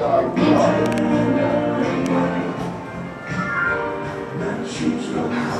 That sheep's will have